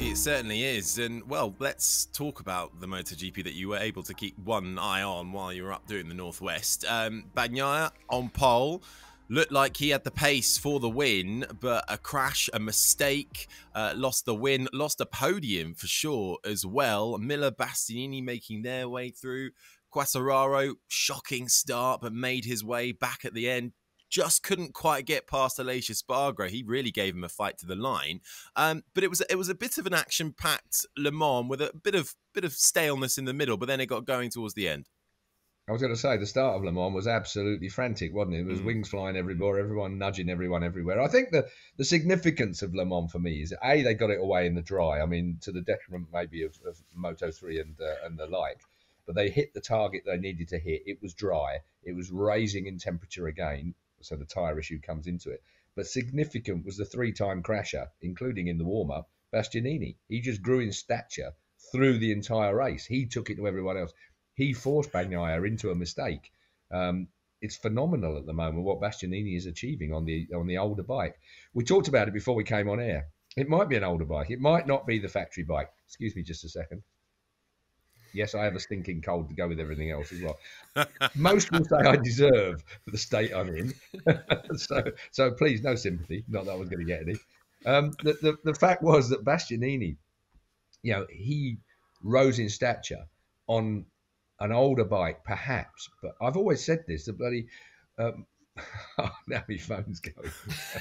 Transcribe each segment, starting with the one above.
It certainly is. And, well, let's talk about the MotoGP that you were able to keep one eye on while you were up doing the Northwest. Um, Bagnaia on pole. Looked like he had the pace for the win, but a crash, a mistake, uh, lost the win, lost a podium for sure as well. Miller Bastianini making their way through. Quartararo, shocking start, but made his way back at the end just couldn't quite get past Aleix Espargaro. He really gave him a fight to the line. Um, but it was it was a bit of an action packed Le Mans with a bit of bit of staleness in the middle, but then it got going towards the end. I was going to say the start of Le Mans was absolutely frantic, wasn't it? It was Mm. wings flying everywhere, everyone nudging everyone everywhere. I think the the significance of Le Mans for me is a they got it away in the dry. I mean, to the detriment maybe of, of Moto three and uh, and the like, but they hit the target they needed to hit. It was dry. It was raising in temperature again, so the tire issue comes into it. But significant was the three time crasher, including in the warm up, Bastianini. He just grew in stature through the entire race. He took it to everyone else he forced Bagnaia into a mistake. Um, it's phenomenal at the moment what Bastianini is achieving on the on the older bike. We talked about it before we came on air. It might be an older bike. It might not be the factory bike. Excuse me just a second. Yes, I have a stinking cold to go with everything else as well. Most will say I deserve for the state I'm in. so, so please, no sympathy. Not that I was going to get any. Um, the, the the fact was that Bastianini, you know, he rose in stature on an older bike, perhaps. But I've always said this: the bloody um, now my phone's going.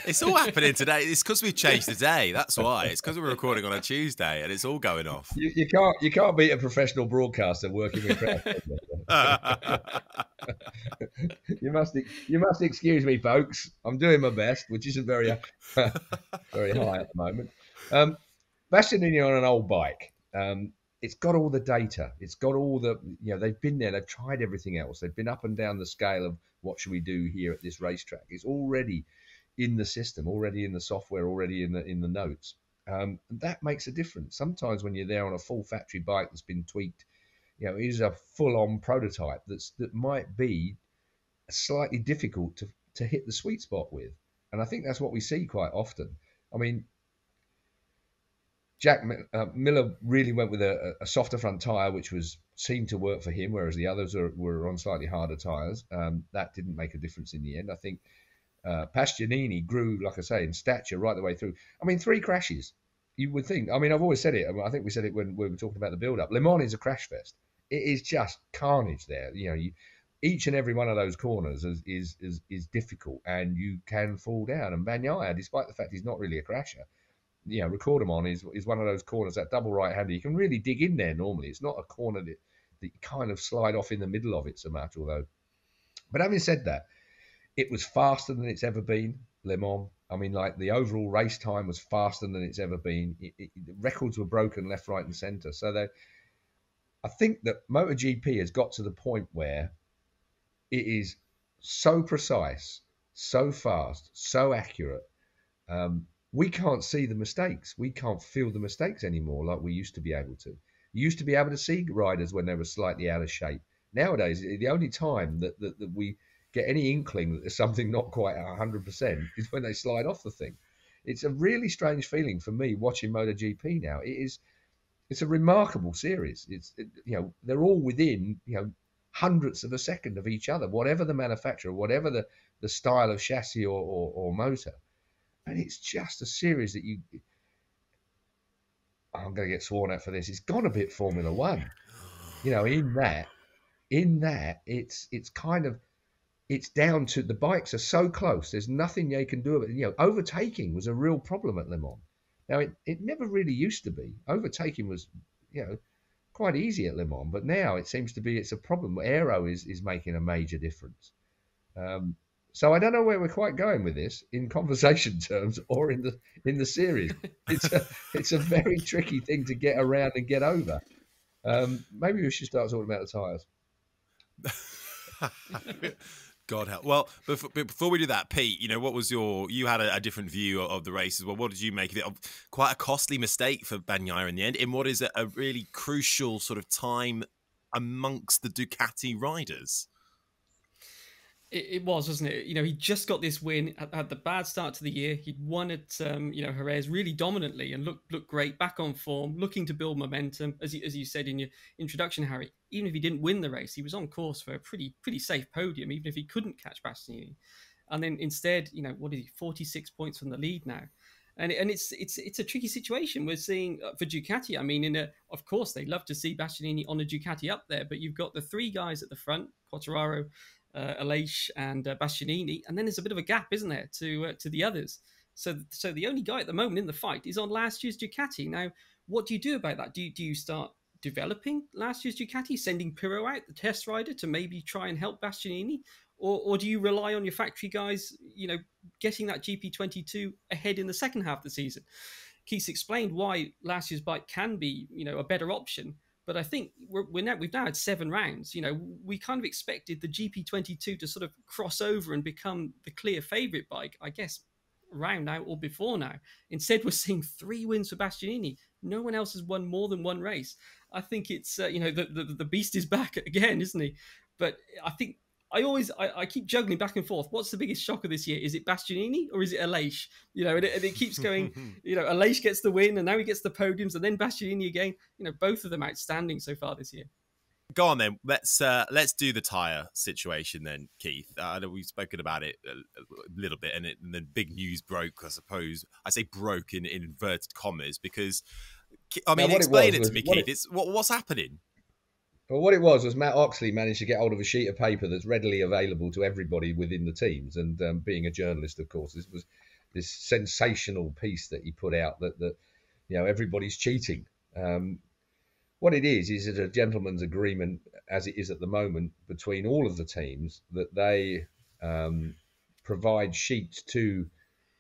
It's all happening today. It's because we've changed the day. That's why. It's because we're recording on a Tuesday and it's all going off. You, you can't you can't beat a professional broadcaster working with crowds. you must you must excuse me, folks. I'm doing my best, which isn't very very high at the moment. Um, Bastianini on an old bike. Um, it's got all the data. It's got all the you know. They've been there. They've tried everything else. They've been up and down the scale of what should we do here at this racetrack. It's already in the system, already in the software, already in the in the notes. Um, and that makes a difference. Sometimes when you're there on a full factory bike that's been tweaked, you know, it is a full-on prototype that's that might be slightly difficult to to hit the sweet spot with. And I think that's what we see quite often. I mean, Jack uh, Miller really went with a, a, softer front tire, which was seemed to work for him, whereas the others are, were on slightly harder tires. Um, that didn't make a difference in the end. I think uh, Bastianini grew, like I say, in stature right the way through. I mean, three crashes. You would think. I mean, I've always said it. I think we said it when we were talking about the build-up. Le Mans is a crash fest. It is just carnage there. You know, you, each and every one of those corners is, is is is difficult, and you can fall down. And Bagnaia, despite the fact he's not really a crasher, you know, record him on is is one of those corners that double right hander. You can really dig in there normally. It's not a corner that, that you kind of slide off in the middle of it so much. Although, but having said that, it was faster than it's ever been. Le Mans. I mean, like the overall race time was faster than it's ever been. It, it, records were broken left, right, and centre. So they, I think that MotoGP has got to the point where it is so precise, so fast, so accurate. Um, we can't see the mistakes. We can't feel the mistakes anymore like we used to be able to. You used to be able to see riders when they were slightly out of shape. Nowadays, the only time that, that, that we get any inkling that there's something not quite 100% is when they slide off the thing. It's a really strange feeling for me watching MotoGP now. It is, it's a remarkable series. It's, it, you know, they're all within, you know, hundredths of a second of each other, whatever the manufacturer, whatever the, the style of chassis or, or, or motor and it's just a series that you. I'm going to get sworn at for this. It's gone a bit Formula One, you know. In that, in that, it's it's kind of it's down to the bikes are so close. There's nothing they can do about it. You know, overtaking was a real problem at Le Mans. Now it, it never really used to be. Overtaking was, you know, quite easy at Le Mans, but now it seems to be it's a problem. Aero is is making a major difference. Um, so I don't know where we're quite going with this in conversation terms or in the in the series. It's a it's a very tricky thing to get around and get over. Um, maybe we should start talking about the tires. God help. Well, before, before, we do that, Pete, you know, what was your? You had a, a, different view of the race as well. What did you make of it? Quite a costly mistake for Bagnaia in the end, in what is a, a really crucial sort of time amongst the Ducati riders. It, it, was, wasn't it? You know, he just got this win, had, had the bad start to the year. He'd won at, um, you know, Jerez really dominantly and looked looked great, back on form, looking to build momentum. As you, as you said in your introduction, Harry, even if he didn't win the race, he was on course for a pretty pretty safe podium, even if he couldn't catch Bastianini. And then instead, you know, what is he, 46 points from the lead now and and it's it's it's a tricky situation. We're seeing uh, for Ducati. I mean, in a of course they love to see Bastianini on a Ducati up there, but you've got the three guys at the front: Quartararo, uh, Aleix, and uh, Bastianini, and then there's a bit of a gap, isn't there, to uh, to the others. So so the only guy at the moment in the fight is on last year's Ducati. Now, what do you do about that? Do you, do you start developing last year's Ducati, sending Pirro out, the test rider, to maybe try and help Bastianini, or, or do you rely on your factory guys, you know, getting that GP22 ahead in the second half of the season? Keith explained why last year's bike can be, you know, a better option. But I think we're, we're now we've now had seven rounds. You know, we kind of expected the GP22 to sort of cross over and become the clear favourite bike. I guess round now or before now. Instead, we're seeing three wins for Bastianini. No one else has won more than one race. I think it's uh, you know the, the the beast is back again, isn't he? But I think I always I, I, keep juggling back and forth. What's the biggest shocker this year? Is it Bastianini or is it Aleix? You know, and it, and it keeps going. you know, Aleix gets the win, and now he gets the podiums, and then Bastianini again. You know, both of them outstanding so far this year. Go on then. Let's uh, let's do the tire situation then, Keith. Uh, I know we've spoken about it a, a little bit, and, it, and then big news broke. I suppose I say broke in, in inverted commas because I mean, explain it, it, to me, Keith. It, it's what, what's happening. Well, what it was was Matt Oxley managed to get hold of a sheet of paper that's readily available to everybody within the teams. And um, being a journalist, of course, this was this sensational piece that he put out that that you know everybody's cheating. Um, what it is is it a gentleman's agreement, as it is at the moment, between all of the teams that they um, provide sheets to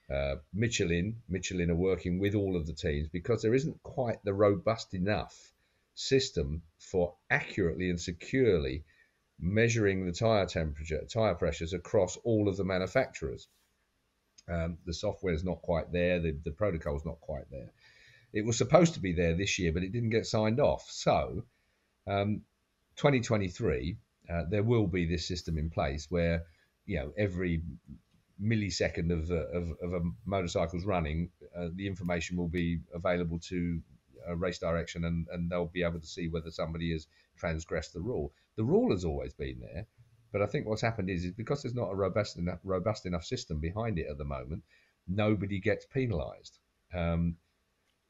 uh, Michelin. Michelin are working with all of the teams because there isn't quite the robust enough system for accurately and securely measuring the tire temperature, tire pressures across all of the manufacturers. Um, the software is not quite there, the, the protocol is not quite there. It was supposed to be there this year, but it didn't get signed off. So, um, 2023, uh, there will be this system in place where you know every millisecond of, uh, of, of a motorcycle's running, uh, the information will be available to a race direction and, and they'll be able to see whether somebody has transgressed the rule. The rule has always been there, but I think what's happened is, is because there's not a robust enough, robust enough system behind it at the moment, nobody gets penalised. Um,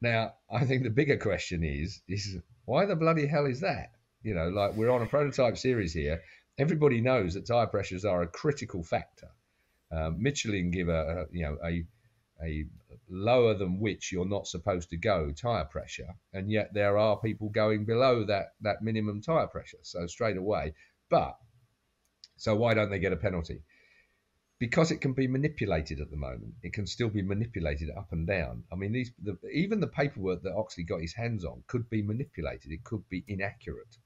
now, I think the bigger question is, is why the bloody hell is that? You know, like we're on a prototype series here. Everybody knows that tire pressures are a critical factor. Um, Michelin give a, a you know a a lower than which you're not supposed to go tire pressure, and yet there are people going below that that minimum tire pressure. So straight away, but so why don't they get a penalty? Because it can be manipulated at the moment. It can still be manipulated up and down. I mean, these the, even the paperwork that Oxley got his hands on could be manipulated. It could be inaccurate.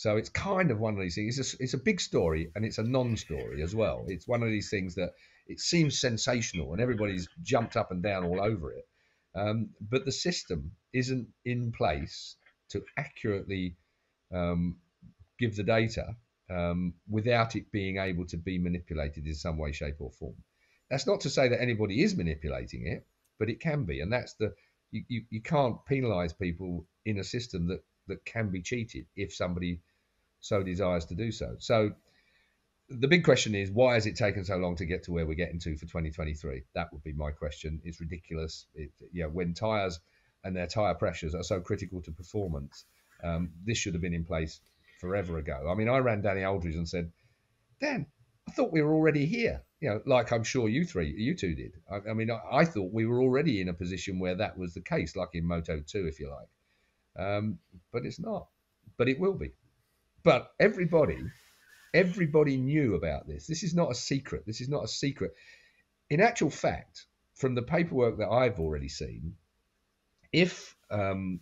So it's kind of one of these things. It's a, it's a big story and it's a non-story as well. It's one of these things that it seems sensational and everybody's jumped up and down all over it. Um, but the system isn't in place to accurately um, give the data um, without it being able to be manipulated in some way, shape, or form. That's not to say that anybody is manipulating it, but it can be, and that's the you, you, you can't penalise people in a system that that can be cheated if somebody so desires to do so. So the big question is why has it taken so long to get to where we're getting to for 2023? That would be my question. It's ridiculous. It, yeah, when tires and their tire pressures are so critical to performance, um, this should have been in place forever ago. I mean, I ran Danny Aldridge and said, Dan, I thought we were already here. You know, like I'm sure you three, you two did. I, I mean, I, I, thought we were already in a position where that was the case, like in Moto 2, if you like. Um, but it's not. But it will be. But everybody Everybody knew about this. This is not a secret. This is not a secret. In actual fact, from the paperwork that I've already seen, if um,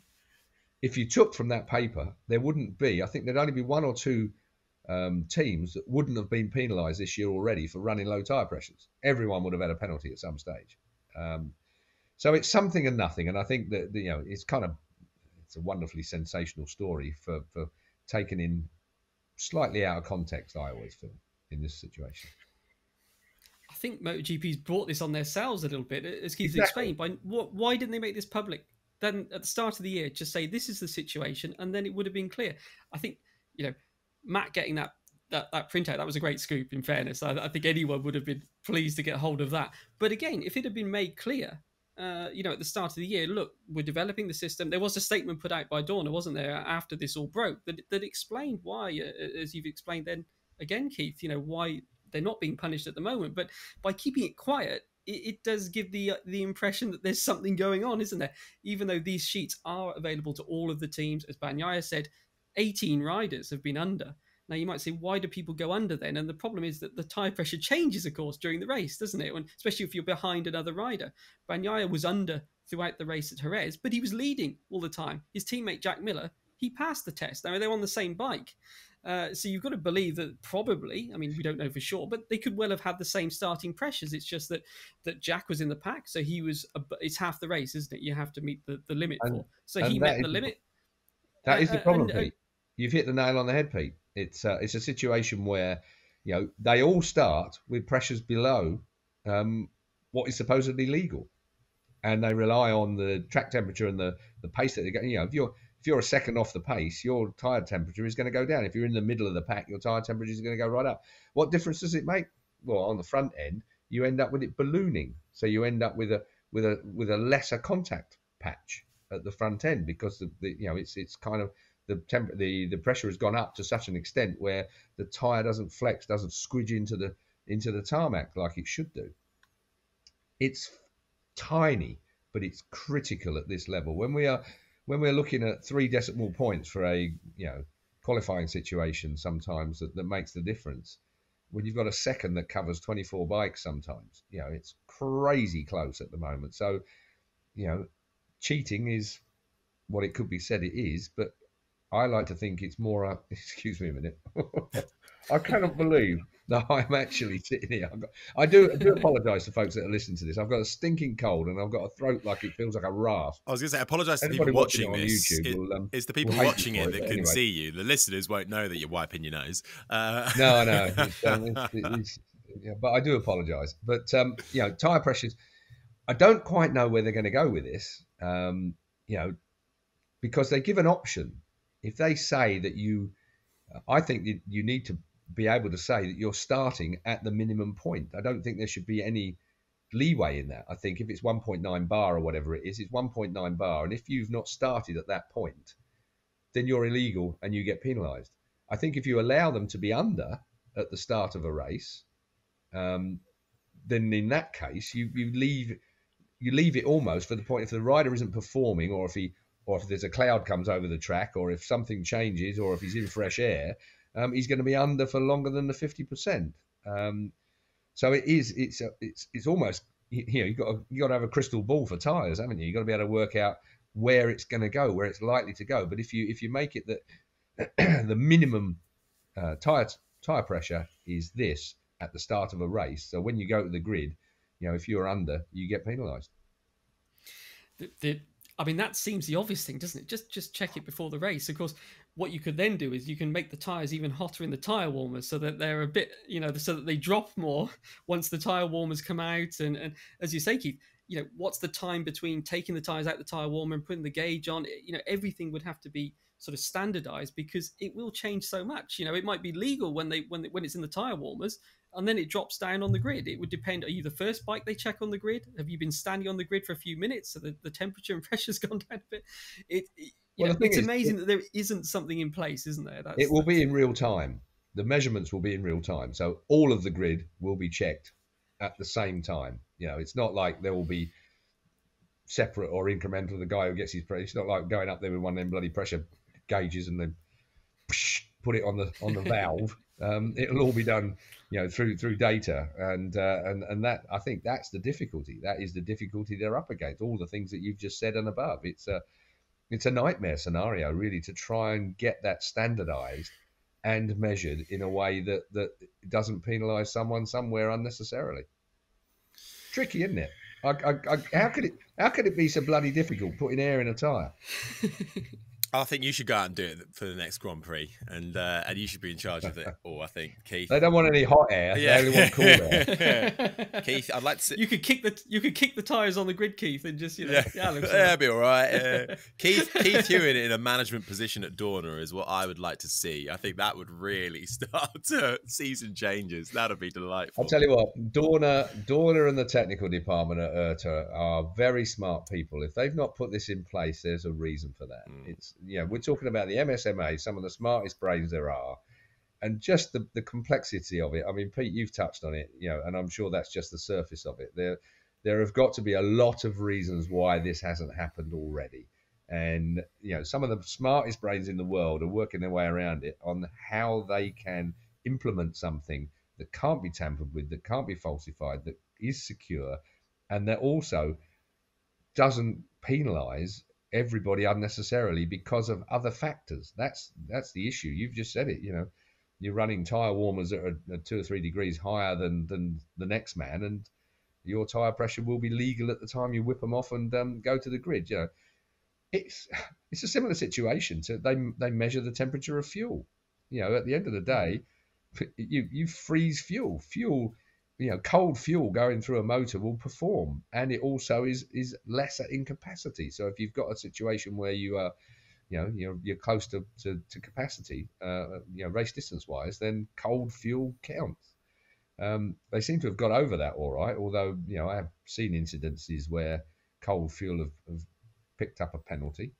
if you took from that paper, there wouldn't be. I think there'd only be one or two um, teams that wouldn't have been penalised this year already for running low tyre pressures. Everyone would have had a penalty at some stage. Um, so it's something and nothing, and I think that you know it's kind of it's a wonderfully sensational story for for taking in slightly out of context. I always feel. in this situation. I think MotoGP's brought this on their themselves a little bit, as Keith exactly. explained. By what, why didn't they make this public? Then at the start of the year, just say this is the situation, and then it would have been clear. I think you know Matt getting that that, that printout that was a great scoop. In fairness, I, I think anyone would have been pleased to get hold of that. But again, if it had been made clear uh, you know, at the start of the year, look, we're developing the system. There was a statement put out by Dorna, wasn't there, after this all broke, that, that explained why, uh, as you've explained then again, Keith, you know, why they're not being punished at the moment. But by keeping it quiet, it, it does give the uh, the impression that there's something going on, isn't there? Even though these sheets are available to all of the teams, as Bagnaia said, 18 riders have been under. Now you might say, why do people go under then? And the problem is that the tire pressure changes, of course, during the race, doesn't it? When, especially if you're behind another rider. Bagnaia was under throughout the race at Jerez, but he was leading all the time. His teammate Jack Miller, he passed the test. I mean, they're on the same bike. Uh, so you've got to believe that probably, I mean, we don't know for sure, but they could well have had the same starting pressures. It's just that that Jack was in the pack, so he was. A, it's half the race, isn't it? You have to meet the, the limit and, for. So he met the limit. That is the uh, problem, and, uh, Pete. You've hit the nail on the head, Pete. It's uh, it's a situation where you know they all start with pressures below um, what is supposedly legal, and they rely on the track temperature and the, the pace that they get. You know, if you're if you're a second off the pace, your tire temperature is going to go down. If you're in the middle of the pack, your tire temperature is going to go right up. What difference does it make? Well, on the front end, you end up with it ballooning, so you end up with a with a with a lesser contact patch at the front end because the, the you know it's it's kind of the temp- the the pressure has gone up to such an extent where the tire doesn't flex, doesn't squidge into the into the tarmac like it should do. It's tiny, but it's critical at this level. When we are when we're looking at three decimal points for a you know qualifying situation, sometimes that, that makes the difference. When you've got a second that covers 24 bikes, sometimes you know it's crazy close at the moment. So you know cheating is what it could be said it is, but I like to think it's more. Uh, excuse me a minute. I cannot believe that I'm actually sitting here. Got, I do I do apologise to folks that are listening to this. I've got a stinking cold and I've got a throat like it feels like a raft. I was going to say, apologise to people watching, watching this. YouTube it, will, um, it's the people watching it, that can anyway. see you. The listeners won't know that you're wiping your nose. Uh... No, no. It's, um, it's, it's, yeah, but I do apologise. But um, you know, tyre pressures. I don't quite know where they're going to go with this. Um, you know, because they give an option if they say that you, I think you, you need to be able to say that you're starting at the minimum point. I don't think there should be any leeway in that. I think if it's 1.9 bar or whatever it is, it's 1.9 bar. And if you've not started at that point, then you're illegal and you get penalised. I think if you allow them to be under at the start of a race, um, then in that case you, you leave you leave it almost for the point if the rider isn't performing or if he or if there's a cloud comes over the track, or if something changes, or if he's in fresh air, um, he's going to be under for longer than the fifty percent. Um, so it is. It's a, it's it's almost you know you got you got to have a crystal ball for tires, haven't you? You got to be able to work out where it's going to go, where it's likely to go. But if you if you make it that the minimum uh, tire tire pressure is this at the start of a race, so when you go to the grid, you know if you're under, you get penalised. The, the I mean, that seems the obvious thing, doesn't it? Just just check it before the race. Of course, what you could then do is you can make the tires even hotter in the tire warmers, so that they're a bit, you know, so that they drop more once the tire warmers come out. And, and as you say, Keith, you know, what's the time between taking the tires out the tire warmer and putting the gauge on? You know, everything would have to be sort of standardized because it will change so much. You know, it might be legal when they when when it's in the tire warmers, and then it drops down on the grid. It would depend. Are you the first bike they check on the grid? Have you been standing on the grid for a few minutes so the, the temperature and pressure's gone down a bit? It, it well, it's is, amazing it, that there isn't something in place, isn't there? That's, it will be in real time. The measurements will be in real time, so all of the grid will be checked at the same time. You know, it's not like there will be separate or incremental. The guy who gets his pressure. It's not like going up there with one of them bloody pressure gauges and then put it on the on the valve. Um, it'll all be done, you know, through through data, and uh, and and that I think that's the difficulty. That is the difficulty they're up against. All the things that you've just said and above. It's a it's a nightmare scenario really to try and get that standardized and measured in a way that that doesn't penalise someone somewhere unnecessarily. Tricky, isn't it? I, I, I, how could it how could it be so bloody difficult putting air in a tire? I think you should go out and do it for the next Grand Prix, and uh, and you should be in charge of it. Or I think Keith. They don't want any hot air. Yeah. They only want cool air. Keith, I'd like to. See... You could kick the you could kick the tires on the grid, Keith, and just you know, yeah, yeah, yeah be all right. Uh, Keith Keith Huewen in a management position at Dorna is what I would like to see. I think that would really start season changes. That'd be delightful. I'll tell you what, Dorna Dorna and the technical department at IRTA are very smart people. If they've not put this in place, there's a reason for that. Mm. It's you know, we're talking about the MSMA, some of the smartest brains there are, and just the, the complexity of it. I mean, Pete, you've touched on it, you know, and I'm sure that's just the surface of it. There, there have got to be a lot of reasons why this hasn't happened already. And, you know, some of the smartest brains in the world are working their way around it on how they can implement something that can't be tampered with, that can't be falsified, that is secure, and that also doesn't penalize everybody unnecessarily because of other factors. That's that's the issue. You've just said it. You know, you're running tire warmers that are, two or three degrees higher than than the next man, and your tire pressure will be legal at the time you whip them off and um, go to the grid. You know, it's it's a similar situation. So they they measure the temperature of fuel. You know, at the end of the day, you you freeze fuel. Fuel you know, cold fuel going through a motor will perform, and it also is is lesser in capacity. So if you've got a situation where you are, you know, you're you're close to to, to capacity, uh, you know, race distance wise, then cold fuel counts. Um, they seem to have got over that all right, although you know I have seen incidences where cold fuel have, have picked up a penalty,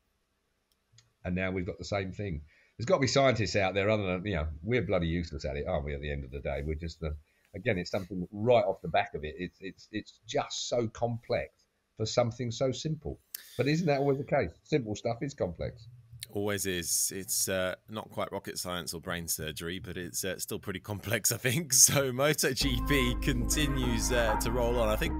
and now we've got the same thing. There's got to be scientists out there, other than you know, we're bloody useless at it, aren't we? At the end of the day, we're just the again, it's something right off the back of it. It's it's it's just so complex for something so simple. But isn't that always the case? Simple stuff is complex. Always is. It's uh, not quite rocket science or brain surgery, but it's uh, still pretty complex, I think. So MotoGP continues uh, to roll on. I think